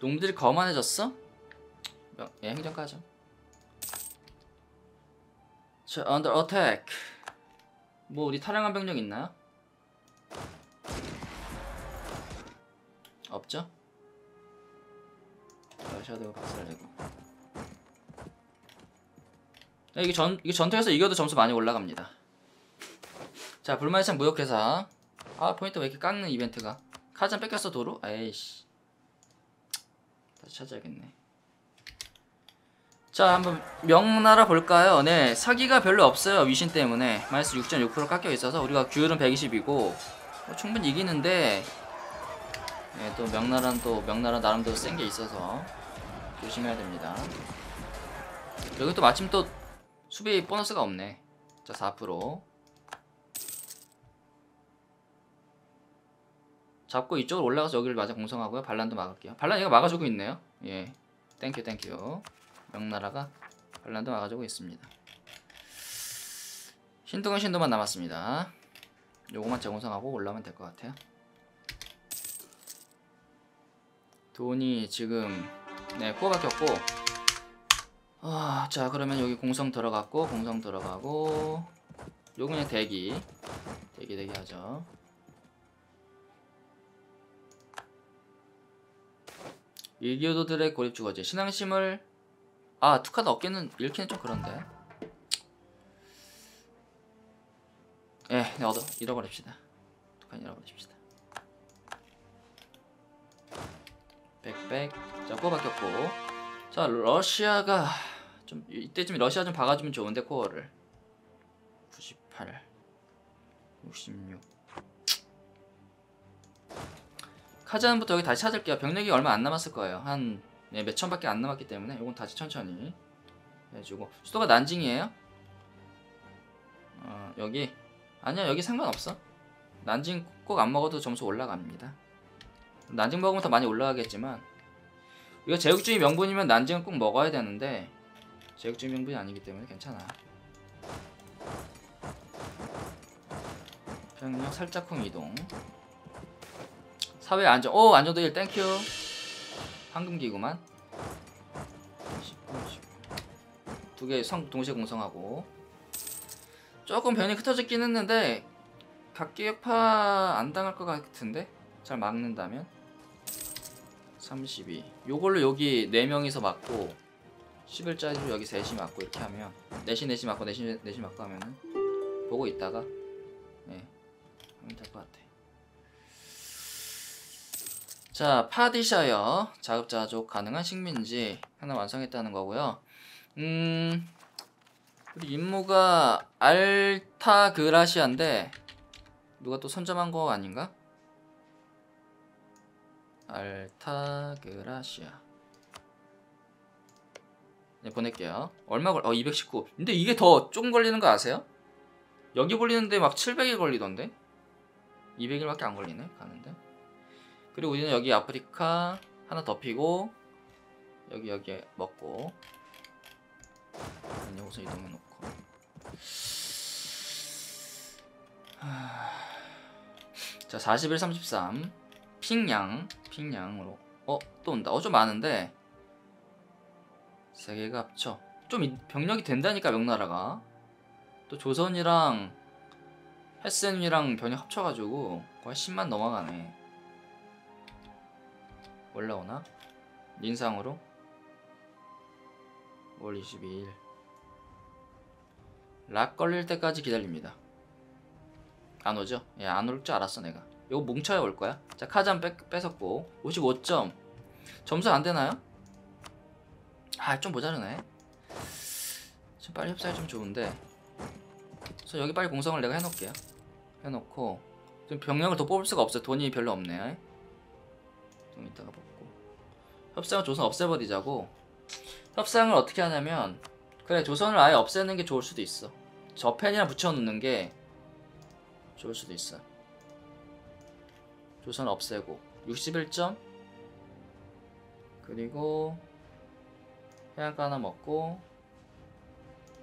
놈들이 거만해졌어? 명- 예, 행정가죠. 자, under attack. 뭐 우리 탈영한 병력 있나요? 없죠? 러시아도 박살내고. 네, 이게 전 이게 전투에서 이겨도 점수 많이 올라갑니다. 자, 불만이참 무역회사. 아, 포인트 왜 이렇게 깎는 이벤트가? 카잔 뺏겼어 도로? 에이씨. 다시 찾아야겠네. 자, 한번 명나라 볼까요? 네, 사기가 별로 없어요. 위신 때문에. 마이너스 6.6% 깎여 있어서 우리가 규율은 120이고 뭐 충분히 이기는데 네, 또 명나라는 또 명나라 나름대로 센 게 있어서 조심해야 됩니다. 여기 또 마침 또 수비 보너스가 없네. 자, 4%. 잡고 이쪽으로 올라가서 여기를 맞아 공성하고요. 반란도 막을게요. 반란 얘가 막아주고 있네요. 예. thank you thank you. 명나라가 반란도 막아주고 있습니다. 신동은 신도만 남았습니다. 요거만 재공성하고 올라오면 될 것 같아요. 돈이 지금 네 core 바뀌었고 아, 자 그러면 여기 공성 들어갔고 공성 들어가고 요 그냥 대기 대기 대기 하죠. 이교도들의 고립 주거지. 신앙심을 아 두카트 얻기는 잃기는 좀 그런데. 예 네, 얻어 잃어버립시다. 두카트 잃어버립시다. 백백. 자 코어 바뀌었고. 자 러시아가 좀 이때쯤 러시아 좀 박아주면 좋은데 코어를. 98 66 카자흐부터 여기 다시 찾을게요. 병력이 얼마 안 남았을 거예요. 한 네, 몇 천밖에 안 남았기 때문에 이건 다시 천천히 해주고 수도가 난징이에요. 어, 여기 아니야 여기 상관없어. 난징 꼭 안 먹어도 점수 올라갑니다. 난징 먹으면 더 많이 올라가겠지만 이거 제국주의 명분이면 난징은 꼭 먹어야 되는데 제국주의 명분이 아니기 때문에 괜찮아. 병력 살짝쿵 이동. 사회 안정. 오 안정도 1 thank you. 황금기구만. 두개 성 동시에 공성하고. 조금 변이 흩어졌긴 했는데 각기역파 안 당할 것 같은데 잘 막는다면 32 요걸로 여기 4명이서 맞고 11짜리로 여기 셋이 맞고 이렇게 하면 넷이 넷이 맞고 넷이 넷이 맞고 하면은 보고 있다가 예 하면 될 것 같아 자, 파디샤여 자급자족 가능한 식민지 하나 완성했다는 거고요. 음, 우리 임무가 알타그라시아인데 누가 또 선점한 거 아닌가? 알타그라시아. 네, 보낼게요. 얼마 걸? 어, 219. 근데 이게 더 조금 걸리는 거 아세요? 여기 걸리는데 막 700일 걸리던데? 200일밖에 안 걸리네, 가는데. 그리고 우리는 여기 아프리카 하나 더 피고 여기 여기 먹고 우선 이동해 놓고. 자 41, 33 핑양 핑양으로. 어 또 온다. 어 좀 많은데. 세 개가 합쳐. 좀 이- 병력이 된다니까 명나라가. 또 조선이랑 헤센이랑 병력 합쳐가지고 거의 10만 넘어가네 올라오나? 민상으로? 5월 22일. 락 걸릴 때까지 기다립니다. 안 오죠? 예, 안 올 줄 알았어 내가. 이거 뭉쳐야 올 거야? 자 카잔 뺏, 뺏었고. 55점. 점수 안 되나요? 아 좀 모자르네. 좀 빨리 협사해 좀 좋은데. 그래서 여기 빨리 공성을 내가 해놓을게요. 해놓고. 좀 병력을 더 뽑을 수가 없어요. 돈이 별로 없네 좀 이따가 뽑고. 협상을 조선 없애버리자고. 협상을 어떻게 하냐면 그래 조선을 아예 없애는 게 좋을 수도 있어. 저펜이랑 붙여놓는 게 좋을 수도 있어. 조선 없애고. 61점? 그리고 해안가 하나 먹고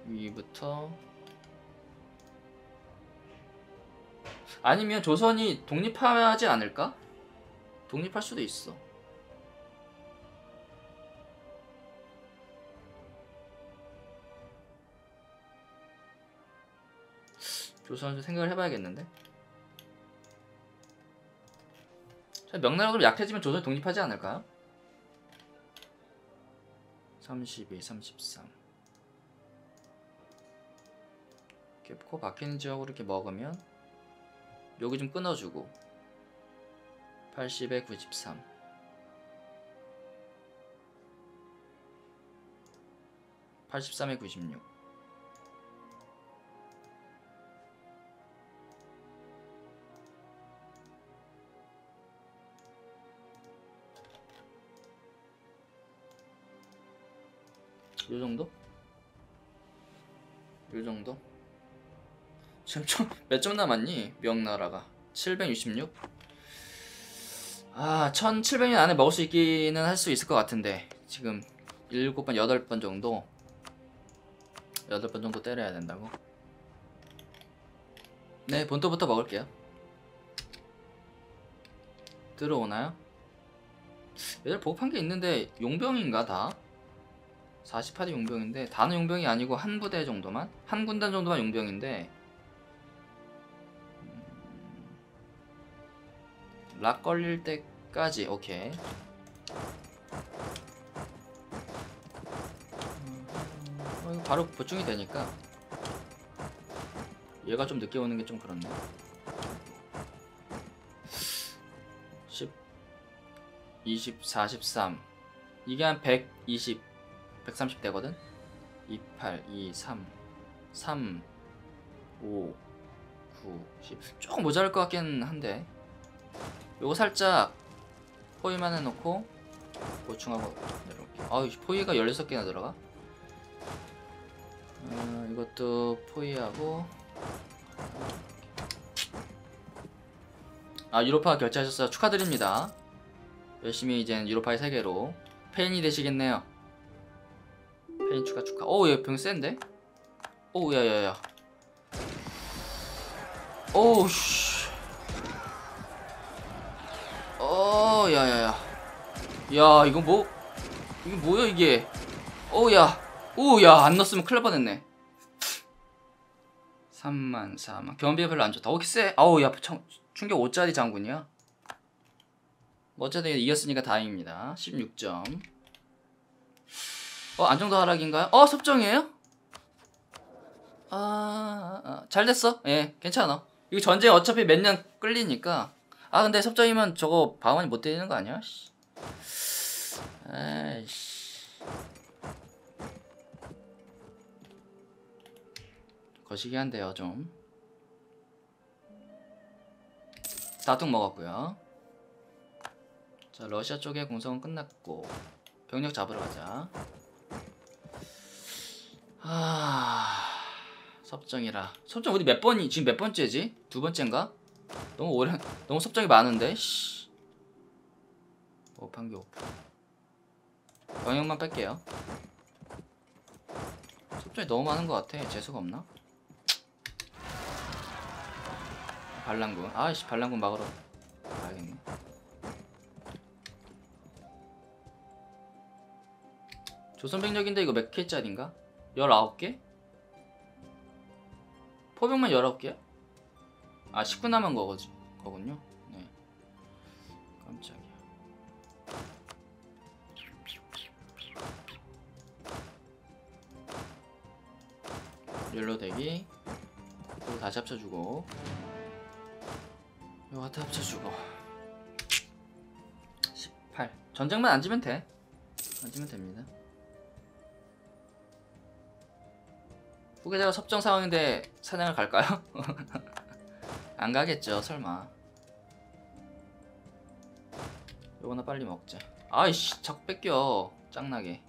위부터. 아니면 조선이 독립하지 않을까? 독립할 수도 있어. 조선 좀 생각을 해봐야겠는데. 명나라가 좀 약해지면 조선이 독립하지 않을까요? 32, 33 이렇게 코 박히는 지역으로 이렇게 먹으면 여기 좀 끊어주고 80에 93. (83에 96) 요 정도? 요 정도? 지금 몇점 남았니? 명나라가 766? 아 1700년 안에 먹을 수 있기는 할 수 있을 것 같은데 지금 7번 8번 정도 8번 정도 때려야 된다고? 네 본토부터 먹을게요 들어오나요? 얘들 보급한 게 있는데 용병인가 다? 48이 용병인데 다는 용병이 아니고 한 부대 정도만? 한 군단 정도만 용병인데 락 걸릴 때까지 오케이. 음, 어, 이거 바로 보충이 되니까. 얘가 좀 늦게 오는 게 좀 그렇네. 10 20 43 이게 한 120 130대거든? 28 2 3 3 5 9 10 조금 모자랄 것 같긴 한데 요거 살짝 포위만 해놓고 보충하고 내려올게 아우 포위가 16개나 들어가? 어, 이것도 포위하고 아 유로파 결제하셨어요 축하드립니다. 열심히 이젠 유로파의 세계로 폐인이 되시겠네요. 폐인 추가 축하. 어우 얘병 센데? 어우 야야야. 어우 씨 어, 야야야. 야, 이거 뭐, 이게 뭐야, 이게. 어우, 야. 오, 야, 안 넣었으면 날 뻔했네. 3만, 4만. 경비가 별로 안 좋다. 어, 세. 아우, 야, 청, 충격 5짜리 장군이야. 뭐 어쨌든 이겼으니까 다행입니다. 16점. 어, 안정도 하락인가요? 어, 섭정이에요? 아, 아, 잘 됐어. 예, 괜찮아. 이거 전쟁 어차피 몇 년 끌리니까. 아, 근데 섭정이면 저거 방어만이 못 때리는 거 아니야? 씨. 아이씨. 거시기 한데요, 좀. 다둑 먹었고요. 자, 러시아 쪽의 공성은 끝났고 병력 잡으러 가자. 아, 섭정이라. 섭정 우리 몇 번이 지금 몇 번째지? 두 번째인가? 너무 오래 너무 섭정이 많은데. 씨. 오판기 오판. 병력만 뺄게요. 섭정이 너무 많은 것 같아. 재수가 없나? 반란군. 아이씨 반란군 막으러 가야겠네. 조선병력인데 이거 몇 개짜린가? 19개? 포병만 19개야? 아, 19 남은 거거지, 거군요. 네. 깜짝이야. 옐로 대기. 이거 다시 합쳐주고. 이거 같이 합쳐주고. 18. 전쟁만 안 지면 돼. 안 지면 됩니다. 후계자가 섭정 상황인데 사냥을 갈까요? 안 가겠죠 설마. 요거나 빨리 먹자. 아이씨 자꾸 뺏겨. 짱나게.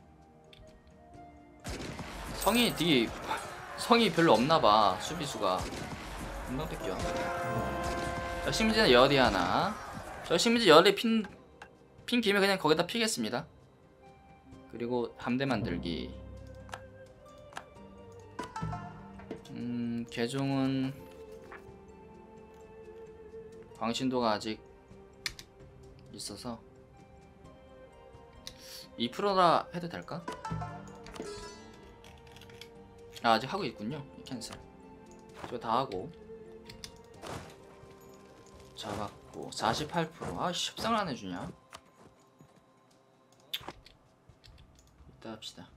성이 되게 성이 별로 없나봐 수비수가. 금방 뺏겨. 자 식민지는 열이 하나. 저 식민지 열이 핀, 핀 김에 그냥 거기다 피겠습니다. 그리고 함대 만들기. 음, 개종은 광신도가 아직 있어서 2%라 해도 될까? 아, 아직 하고 있군요. 캔슬. 이거 다 하고 잡았고 48% 아씨 협상을 안 해주냐 이따 합시다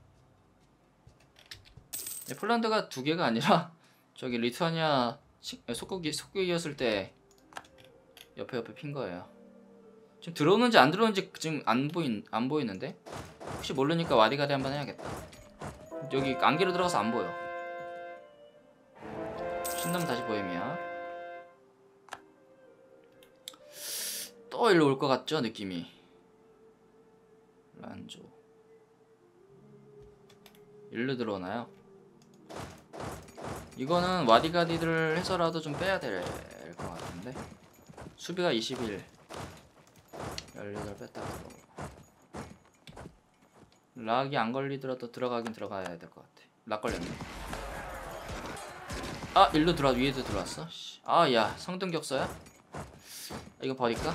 네, 폴란드가 두 개가 아니라 저기 리투아니아 치- 속국이 속국이었을 때 옆에 옆에 핀 거예요. 지금 들어오는지 안 들어오는지 지금 안 보인 안 보이는데? 혹시 모르니까 와리가리 한번 해야겠다. 여기 안개로 들어가서 안 보여. 신남 다시 보헤미야. 또 일로 올 것 같죠 느낌이? 란조. 일로 들어오나요? 이거는 와디가디를 해서라도 좀 빼야 될 것 같은데 수비가 21 18 뺐다 들어오고 락이 안 걸리더라도 들어가긴 들어가야 될 것 같아. 락 걸렸네. 아 일로 들어와 위에도 들어왔어? 아야 성등 격서야? 이거 버릴까?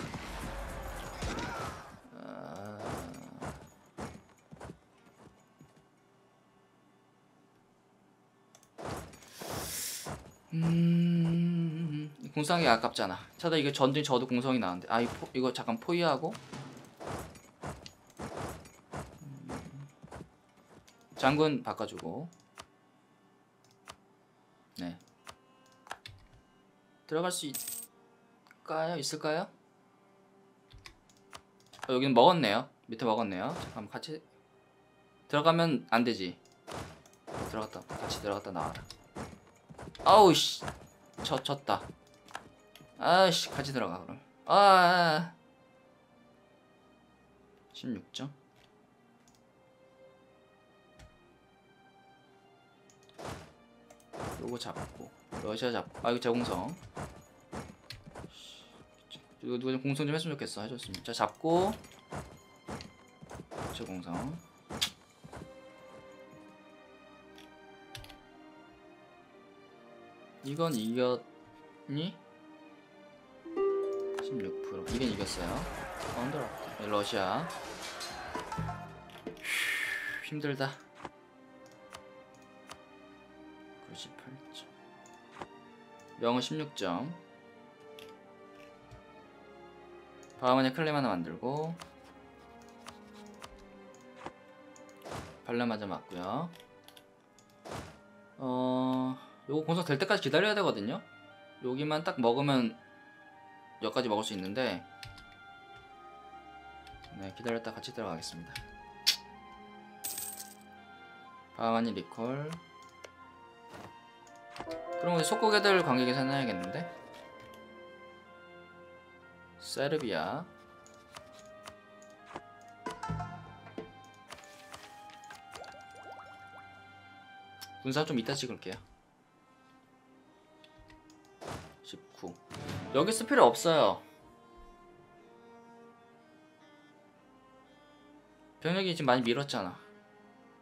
공성이 아깝잖아. 차다 이거 전진 저도 공성이 나는데 아 이거, 포- 이거 잠깐 포위하고 음, 장군 바꿔주고 네 들어갈 수 있을까요? 있을까요? 어, 여기는 먹었네요. 밑에 먹었네요. 잠깐만 같이 들어가면 안 되지. 들어갔다 같이 들어갔다 나와라. 아우 씨. 졌 졌다. 아씨 같이 들어가 그럼. 아. 16점. 요거 잡고 러시아 잡고 아 이거 제공성 이거 누가 좀 공성 좀 했으면 좋겠어 해줬으면 자 잡고 제공성 이건 이겼니? 16% 이건 이겼어요. 언더랍 러시아. 휴, 힘들다. 98점. 명은 16점. 바하만의 클레임 하나 만들고. 발라마자 맞고요. 어... 요거 공성 될 때까지 기다려야 되거든요. 여기만 딱 먹으면 여기까지 먹을 수 있는데 네 기다렸다 같이 들어가겠습니다. 바하만이 리콜. 그럼 우리 속국 애들 관계 계산해야겠는데? 세르비아. 군사 좀 이따 찍을게요. 19 여기 쓸 필요 없어요. 병력이 지금 많이 밀었잖아.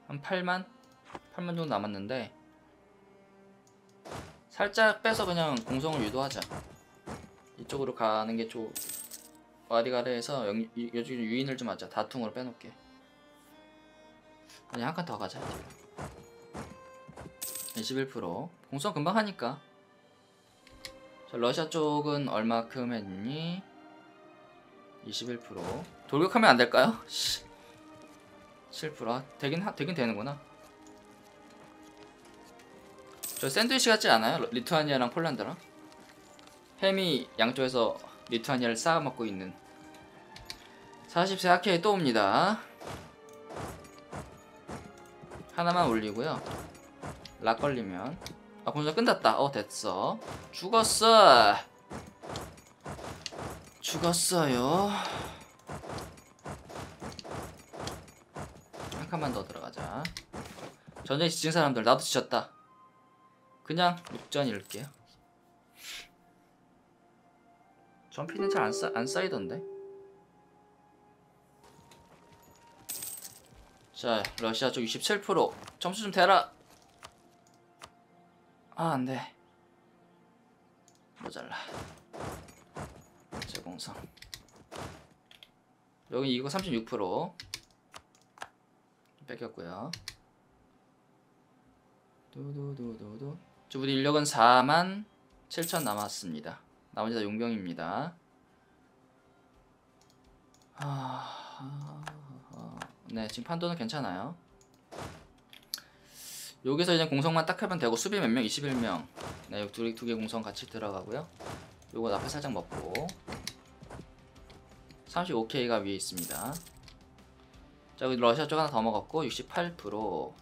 한 8만? 8만 정도 남았는데 살짝 빼서 그냥 공성을 유도하자. 이쪽으로 가는 게좀 이- 요즘 유인을 좀 하자. 다퉁으로 빼놓게. 그냥 한칸 더 가자. 뒤로. 21% 공성 금방 하니까. 자, 러시아 쪽은 얼마큼 했니? 21% 돌격하면 안 될까요? 7% 아, 되긴 하, 되긴 되는구나. 저 샌드위치 같지 않아요? 러- 리투아니아랑 폴란드랑? 햄이 양쪽에서 리투아니아를 싸 먹고 있는. 40세 하케이 또 옵니다. 하나만 올리고요. 락 걸리면 아 공사 끝났다. 어 됐어. 죽었어. 죽었어요. 한 칸만 더 들어가자. 전쟁 지친 사람들 나도 지쳤다. 그냥 육전 읽게요. 전피는 잘안 안 쌓이던데? 자 러시아 쪽 27% 점수 좀 대라 아 안돼 모자라. 제공성. 여기 이거 36% 뺏겼고요. 두두두두두. 주부디 인력은 4만 7천 남았습니다. 나머지 다 용병입니다. 아, 네, 지금 판도는 괜찮아요. 여기서 이제 공성만 딱 하면 되고 수비 몇 명? 21명. 네, 여기 두개 두 개 공성 같이 들어가고요. 요거 앞에 살짝 먹고 35K가 위에 있습니다. 자, 여기 러시아 쪽 하나 더 먹었고 68%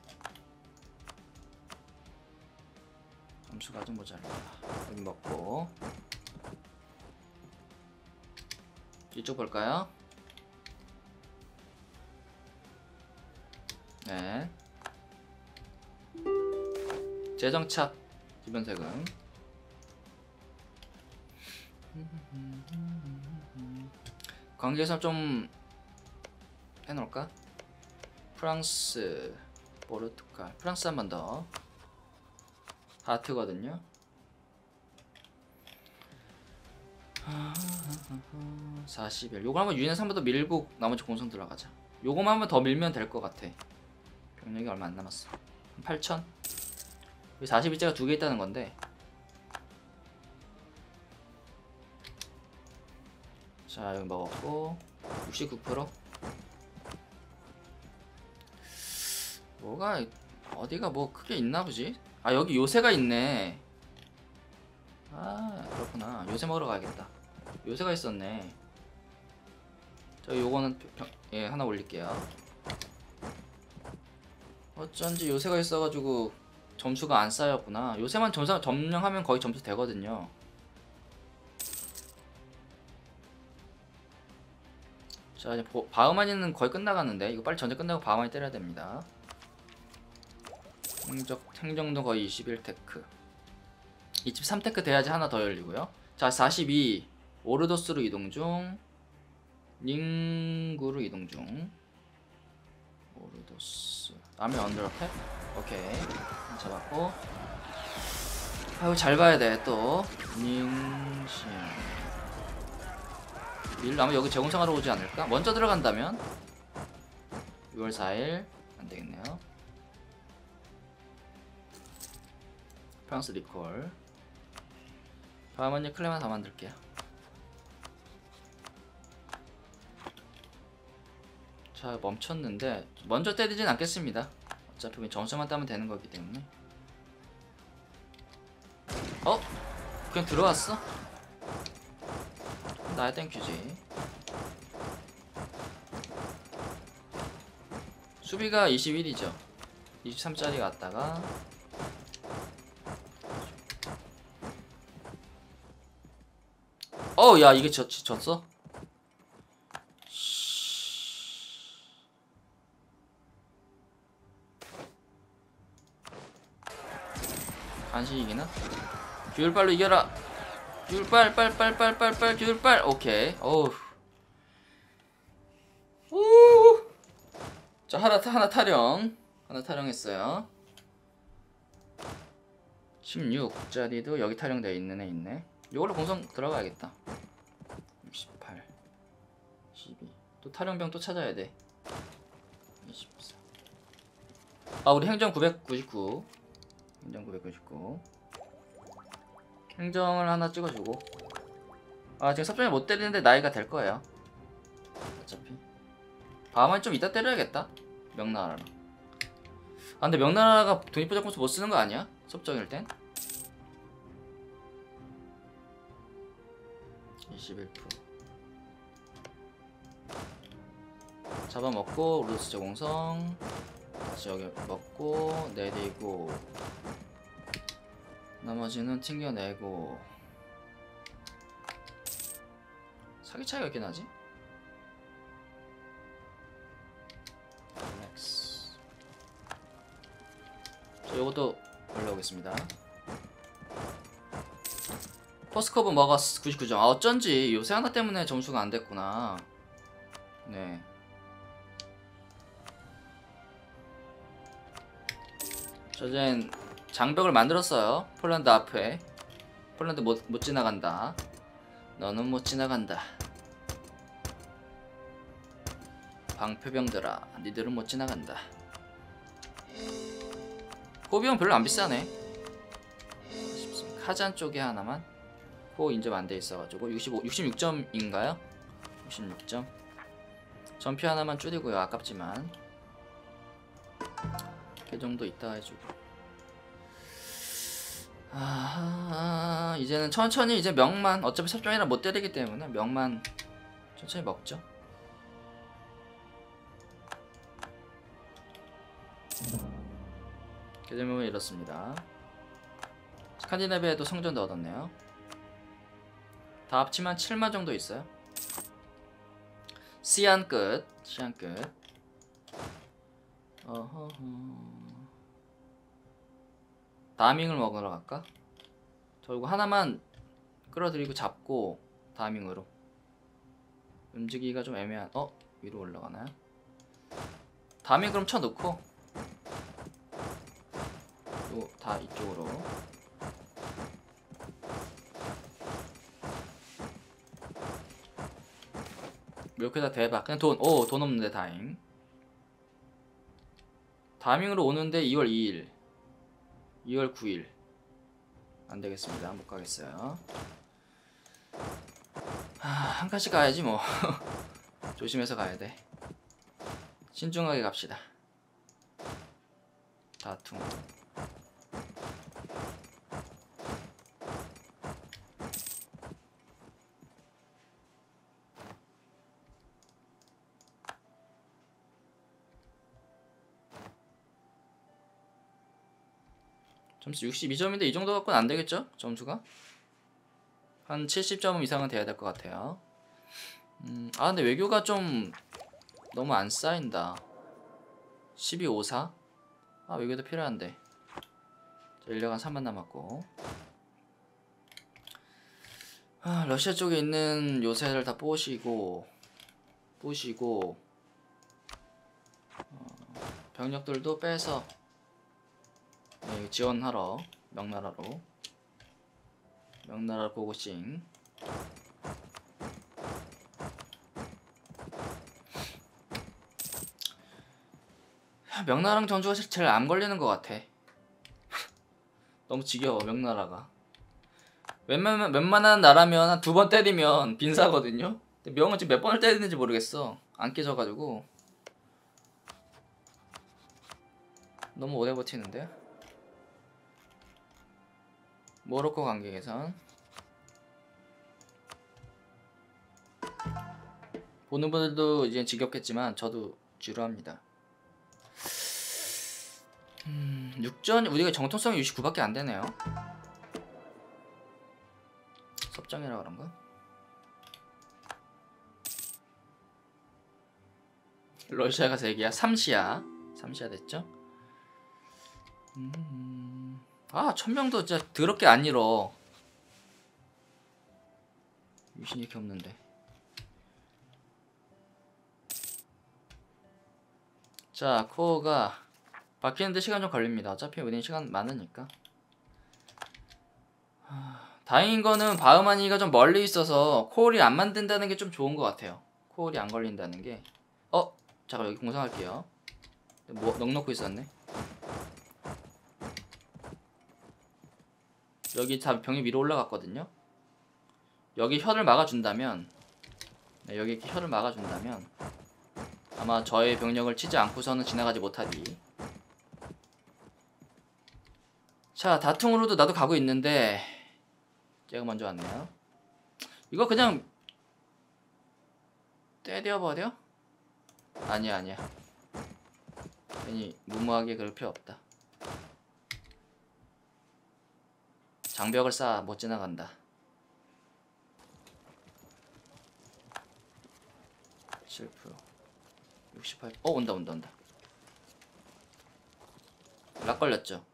점수가 좀 모자라. 여기 먹고 이쪽 볼까요? 네. 재정착 기변색은 관계선 좀 해놓을까? 프랑스, 포르투갈, 프랑스 한 번 더. 하트거든요. 41. 요거 한번 유인해서 한번 더 밀고 나머지 공성 들어가자. 요거만 한번 더 밀면 될 것 같아. 병력이 얼마 안 남았어. 8천. 여기 42자가 두 개 있다는 건데. 자 여기 먹었고 69% 뭐가 어디가 뭐 크게 있나 보지? 아 여기 요새가 있네. 아 그렇구나. 요새 먹으러 가야겠다. 요새가 있었네. 저 요거는 병- 예 하나 올릴게요. 어쩐지 요새가 있어가지고 점수가 안 쌓였구나. 요새만 점수 점령하면 거의 점수 되거든요. 자 이제 보- 바흐만이는 거의 끝나가는데 이거 빨리 전쟁 끝나고 바흐만이 때려야 됩니다. 행적 행정도 거의 21 tech. 23 tech 돼야지 하나 더 열리고요. 자 42 오르도스로 이동 중. 닝구로 이동 중. 오르도스. 남의 언더랩? 오케이. 잡았고. 아유 잘 봐야 돼 또. 닝신. 일 아마 여기 제공성하러 오지 않을까? 먼저 들어간다면 6월 4일 안 되겠네요. 프랑스 리콜. 다음은 클레만 다 만들게요. 자 멈췄는데 먼저 때리진 않겠습니다. 어차피 점수만 따면 되는 거기 때문에. 어? 그냥 들어왔어? 나야 땡큐지. 수비가 21이죠. 23짜리 갔다가 어, 야 이게 졌, 졌어? 간신히 이기나? 귤빨로 이겨라. 귤빨 빨빨빨빨빨 귤빨. 오케이. 어우. 우. 자 하나 타- 하나 타령. 하나 타령했어요. 16짜리도 여기 타령되어 있는 애 있네. 이걸로 공성 들어가야겠다. 68 12 또 타령병 또 찾아야 돼. 24. 아 우리 행정 999 행정 999 행정을 하나 찍어주고. 아 지금 섭정이 못 때리는데 나이가 될 거예요. 어차피. 밤은 좀 이따 때려야겠다. 명나라랑. 아 근데 명나라가 독립보장권수 못 쓰는 거 아니야? 섭정일 땐? 21% 잡아먹고 루스 제공성 다시 여기 먹고 내리고 나머지는 튕겨내고. 사기 차이가 있긴 하지? 렉스 자 요것도 올려오겠습니다. 퍼스커브 먹었 99점. 아 어쩐지 요새 하나 때문에 점수가 안 됐구나. 네 저젠 장벽을 만들었어요. 폴란드 앞에. 폴란드 못, 못 지나간다. 너는 못 지나간다. 방패병들아, 니들은 못 지나간다. 고비용 별로 안 비싸네. 카잔 쪽에 하나만. 코 인접 안 돼 있어가지고 65 66점인가요? 66점. 전피 하나만 줄이고요. 아깝지만 그 정도 있다 해주고. 아 이제는 천천히 이제 명만 어차피 섭정이라 못 때리기 때문에 명만 천천히 먹죠. 개념은 이렇습니다. 스칸디나비아에도 성전도 얻었네요. 다 합치면 7만 정도 있어요. 시안 끝. 시안 끝. 어허허. 다밍을 먹으러 갈까? 저 이거 하나만 끌어들이고 잡고 다밍으로. 움직이기가 좀 애매한. 어? 위로 올라가나요? 다밍 그럼 쳐놓고. 요다 이쪽으로. 이렇게 다 대박 그냥 돈, 오, 돈 없는데 다행 다밍으로 오는데 2월 2일 2월 9일. 안 되겠습니다. 못 가겠어요. 아, 한 칸씩 가야지 뭐. 조심해서 가야 돼. 신중하게 갑시다. 다툼 점수 62점인데 이 정도 갖고는 안 되겠죠? 점수가? 한 70점 이상은 돼야 될 것 같아요. 음, 아 근데 외교가 좀 너무 안 쌓인다. 12, 5, 4? 아 외교도 필요한데. 자, 인력 한 3만 남았고. 아, 러시아 쪽에 있는 요새를 다 뽑으시고 뽑으시고 어, 병력들도 빼서 네, 지원하러 명나라로. 명나라 고고싱. 명나라랑 전주가 제일 안 걸리는 것 같아. 너무 지겨워 명나라가. 웬만한, 웬만한 나라면 한 두 번 때리면 빈사거든요? 근데 명은 지금 몇 번을 때리는지 모르겠어. 안 깨져가지고. 너무 오래 버티는데요 모로코 관계 개선 보는 분들도 이제 지겹겠지만 저도 지루합니다. 음, 6전 우리가 정통성이 69밖에 안 되네요. 섭정이라 그런가? 러시아가 3개야? 3시야? 3시야 됐죠? 음... 아 천명도 진짜 더럽게 안 잃어. 유신 이렇게 없는데. 자 코어가 바뀌는데 시간 좀 걸립니다. 어차피 우리는 시간 많으니까. 하... 다행인 거는 바흐마니가 좀 멀리 있어서 코어리 안 만든다는 게 좀 좋은 것 같아요. 코어리 안 걸린다는 게. 어? 잠깐 여기 공성할게요. 뭐 넉넉고 있었네 여기 다 병이 위로 올라갔거든요. 여기 혀를 막아준다면 네, 여기 이렇게 혀를 막아준다면 아마 저의 병력을 치지 않고서는 지나가지 못하리. 자 다툼으로도 나도 가고 있는데 제가 먼저 왔네요. 이거 그냥 때려버려? 아니야 아니야. 괜히 무모하게 그럴 필요 없다. 장벽을 쌓아 못 지나간다. 7% 68. 어 온다 온다 온다. 락 걸렸죠.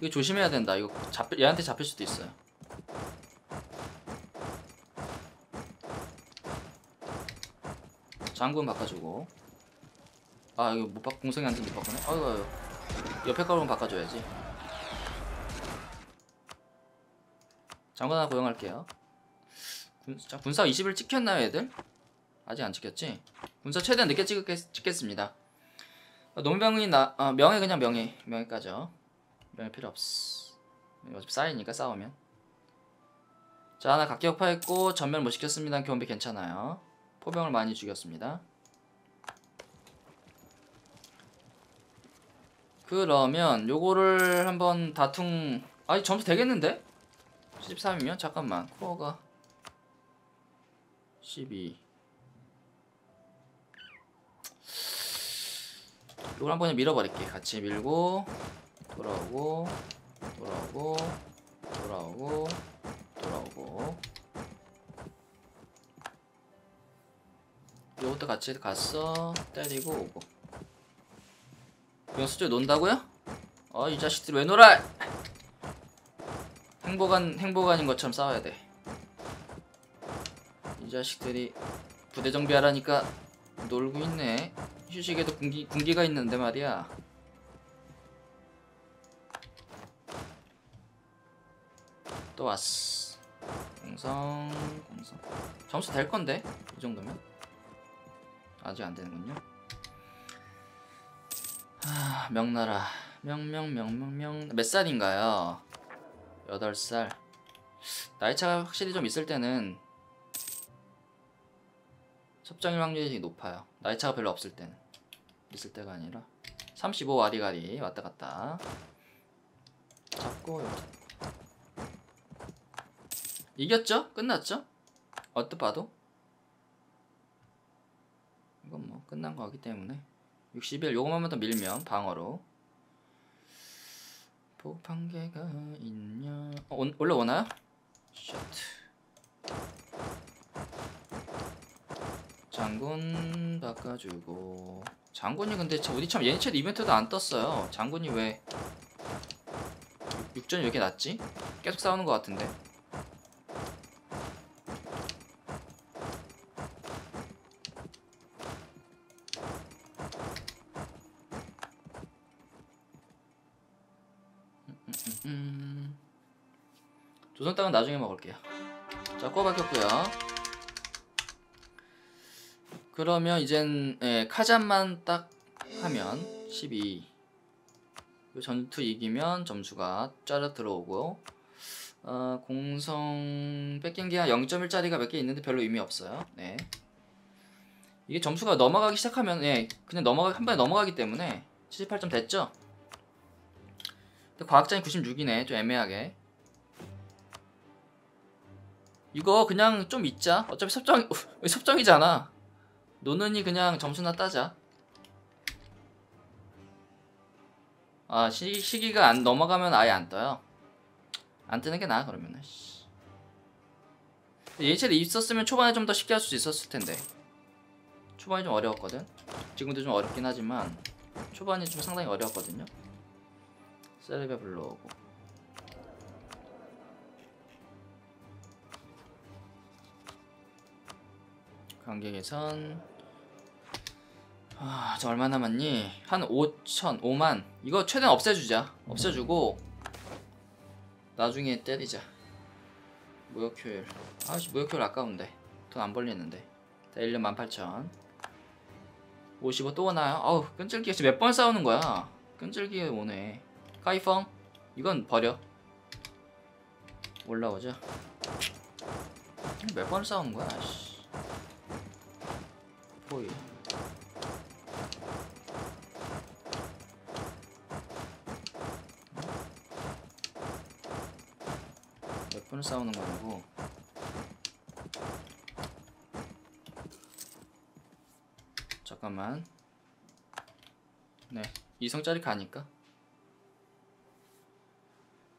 이거 조심해야 된다. 이거 잡 얘한테 잡힐 수도 있어요. 장군 바꿔주고. 아 이거 못 바, 공성이 안돼못 바꾸네. 아이고. 옆에 거로 바꿔줘야지. 장관 하나 고용할게요. 군사, 군사 20일 찍혔나요, 애들? 아직 안 찍혔지? 군사 최대한 늦게 찍겠, 찍겠습니다. 어, 농병이 나, 어, 명예 그냥 명예. 명예까죠. 명예 필요 없어. 어차피 쌓이니까 싸우면. 자 하나 각격파했고 전멸 못 시켰습니다. 경비 괜찮아요. 포병을 많이 죽였습니다. 그러면 요거를 한번 다퉁 아니 점수 되겠는데? 13이면 잠깐만 코어가 12 요걸 한번 그냥 밀어버릴게 같이 밀고 돌아오고 돌아오고 돌아오고 돌아오고. 요것도 같이 갔어. 때리고 오고. 이거 수저 논다고요? 어이 자식들 왜 놀아 행복한 행복한인 것처럼 싸워야 돼. 이 자식들이 부대 정비하라니까 놀고 있네. 휴식에도 군기, 군기가 있는데 말이야. 또 왔어. 공성 공성. 점수 될 건데? 이 정도면? 아직 안 되는군요. 하, 명나라. 명명명명명. 몇 살인가요? 8살. 나이 차가 확실히 좀 있을 때는 섭정일 확률이 높아요. 나이 차가 별로 없을 때는. 있을 때가 아니라. 35 와리가리 왔다 갔다. 잡고 이겼죠? 끝났죠? 어뜻 봐도? 이건 뭐 끝난 거기 때문에. 61 요거만 더 밀면 방어로 보판계가 있냐? 어, 온- 원래 오나요? 셔트 장군 바꿔주고. 장군이 근데 참 우리 참 예니첼 이벤트도 안 떴어요. 장군이 왜 6전이 왜 이렇게 낮지? 계속 싸우는 것 같은데 음. 조선 땅은 나중에 먹을게요. 자, 꼬 박혔고요. 그러면 이젠 예, 카잔만 딱 하면 12. 요 전투 이기면 점수가 짜르 들어오고 어, 공성 뺏긴 게한 0.1짜리가 몇 개 있는데 별로 의미 없어요. 네. 이게 점수가 넘어가기 시작하면 예, 그냥 넘어가 한 번에 넘어가기 때문에 78점 됐죠? 근데 과학자는 96이네 좀 애매하게 이거 그냥 좀 있자. 어차피 섭정 섭정이잖아. 노는이 그냥 점수나 따자. 아 시, 시기가 안 넘어가면 아예 안 떠요. 안 뜨는 게 나아 그러면은. 예체를 있었으면 초반에 좀 더 쉽게 할 수 있었을 텐데. 초반이 좀 어려웠거든. 지금도 좀 어렵긴 하지만 초반이 좀 상당히 어려웠거든요. 세레베 불러오 관계 개선 아, 저 얼마 남았니? 한 5천, 5만. 이거 최대한 없애주자. 없애주고 나중에 때리자. 무역효율 아씨 무역효율 아까운데. 돈 안 벌리는데. 자 1년 18,000 55 또 오나요? 아우 끈질기가 지금 몇 번 싸우는 거야? 끈질기게 오네. 카이펑? 이건 버려. 올라오자. 몇 번 싸우는 거야 씨 보이. 몇 번을 싸우는 거라고. 잠깐만. 네 이성짜리 가니까.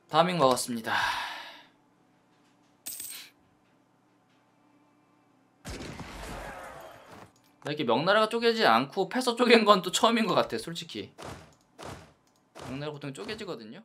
다밍 먹었습니다. 나 이렇게 명나라가 쪼개지 않고 패서 쪼갠 건 또 처음인 것 같아, 솔직히. 명나라 보통 쪼개지거든요.